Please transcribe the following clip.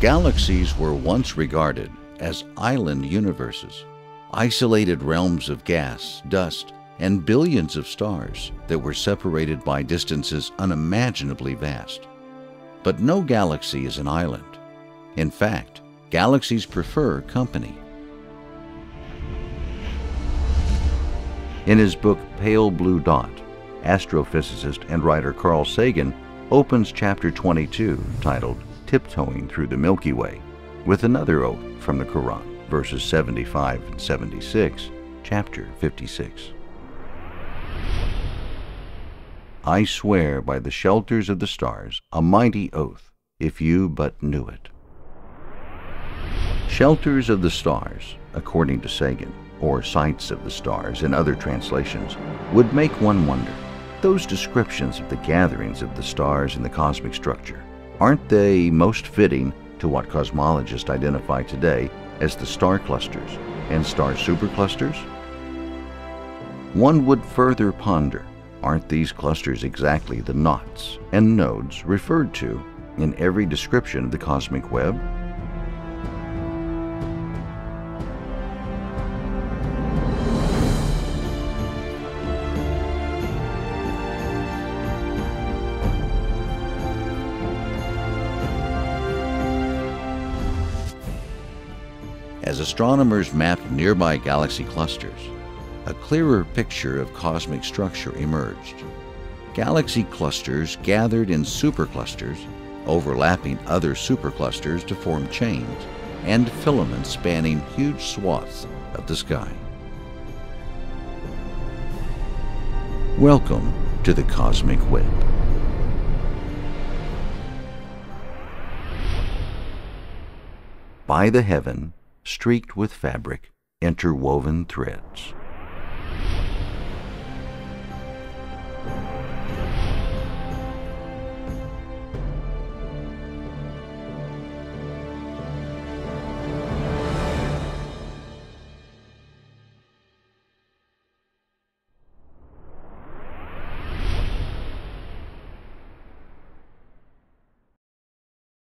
Galaxies were once regarded as island universes, isolated realms of gas, dust, and billions of stars that were separated by distances unimaginably vast. But no galaxy is an island. In fact, galaxies prefer company. In his book Pale Blue Dot, astrophysicist and writer Carl Sagan opens chapter 22 titled tiptoeing through the Milky Way, with another oath from the Quran, verses 75 and 76, chapter 56. I swear by the shelters of the stars a mighty oath, if you but knew it. Shelters of the stars, according to Sagan, or sights of the stars in other translations, would make one wonder. Those descriptions of the gatherings of the stars in the cosmic structure Aren't they most fitting to what cosmologists identify today as the star clusters and star superclusters? One would further ponder aren't these clusters exactly the knots and nodes referred to in every description of the cosmic web? As astronomers mapped nearby galaxy clusters, a clearer picture of cosmic structure emerged. Galaxy clusters gathered in superclusters, overlapping other superclusters to form chains, and filaments spanning huge swaths of the sky. Welcome to the Cosmic Web. By the heaven, streaked with fabric, interwoven threads.